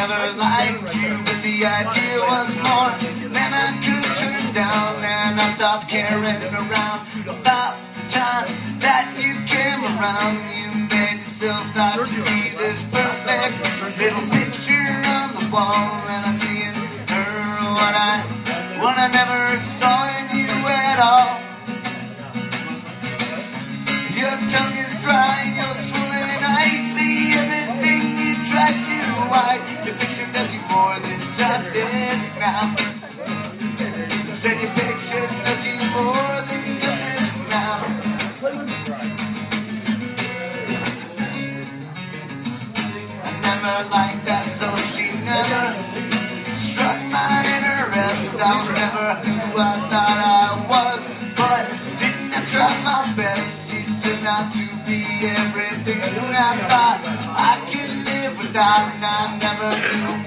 never liked you, but the idea was more than I could turn down. And I stopped caring around about the time that you came around. You made yourself out to be this perfect little picture on the wall, and I see in her what I what I never saw in you at all. Your tongue is dry, you're swollen, justice now. Said your picture does you more than justice now. I never liked that, so she never struck my interest. I was never who I thought I was, but didn't I try my best? You turned out to be everything I thought I could live without, and I never knew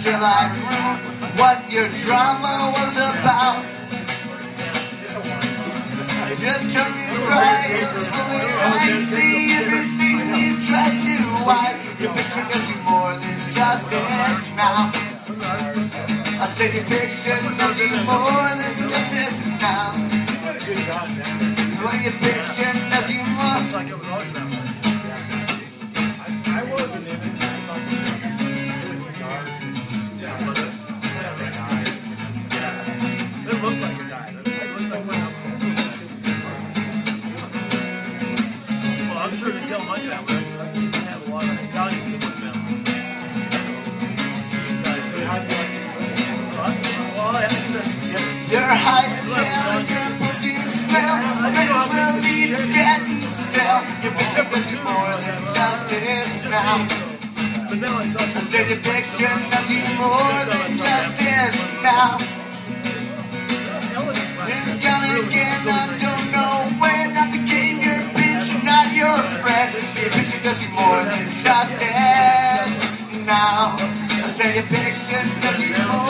until I grew what your drama was about. Your tongue is dry and swollen. I see everything you try to hide. Your picture does you more than justice now. I said your picture does you more than justice now. Well, your picture does you more. Well, I think that's yeah. Your height is hell and your perfume smell. May as well leave it's getting stale. Your picture you more than justice now. I said your picture does you more than justice now. Then gone again, I don't know when I became your bitch, not your friend. Your picture does you more than justice now. I said your picture does you more